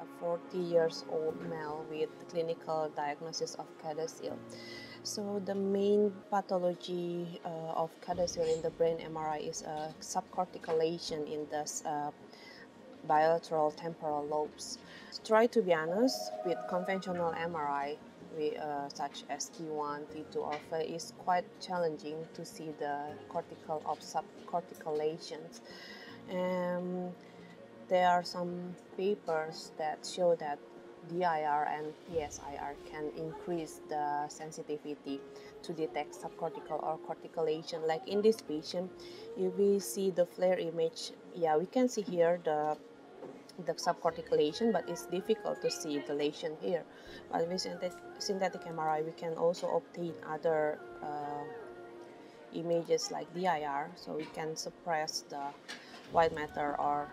a 40 years old male with clinical diagnosis of CADASIL. So the main pathology uh, of CADASIL in the brain MRI is a subcortical lesion in the uh, bilateral temporal lobes. Try to be honest with conventional MRI, we, uh, such as T1, T2, or FA, is quite challenging to see the cortical of subcortical lesions. Um, there are some papers that show that DIR and PSIR can increase the sensitivity to detect subcortical or cortical lesion. Like in this patient, if we see the FLAIR image, yeah, we can see here the the subcortical lesion, but it's difficult to see the lesion here. But with synthetic MRI, we can also obtain other uh, images like DIR, so we can suppress the white matter or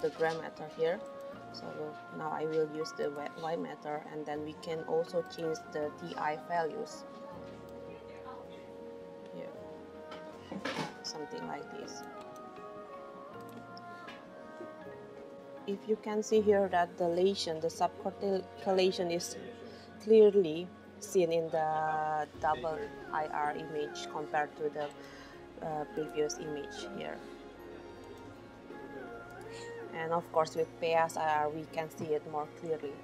the gray matter here. So now I will use the white matter and then we can also change the TI values here, something like this. if you can see here that the lesion, the subcortical lesion is clearly seen in the double IR image compared to the uh, previous image here. And of course with PSIR we can see it more clearly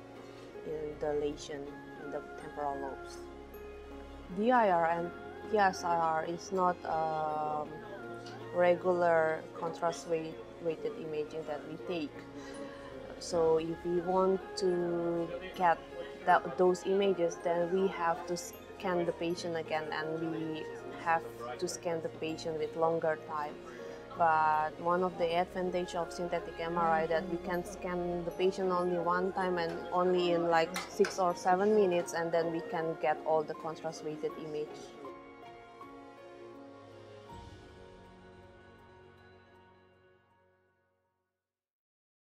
in the lesion in the temporal lobes. DIR and PSIR is not um, regular contrast weighted imaging that we take. So if we want to get that, those images, then we have to scan the patient again and we have to scan the patient with longer time. But one of the advantage of synthetic MRI that we can scan the patient only one time and only in like six or seven minutes and then we can get all the contrast weighted image.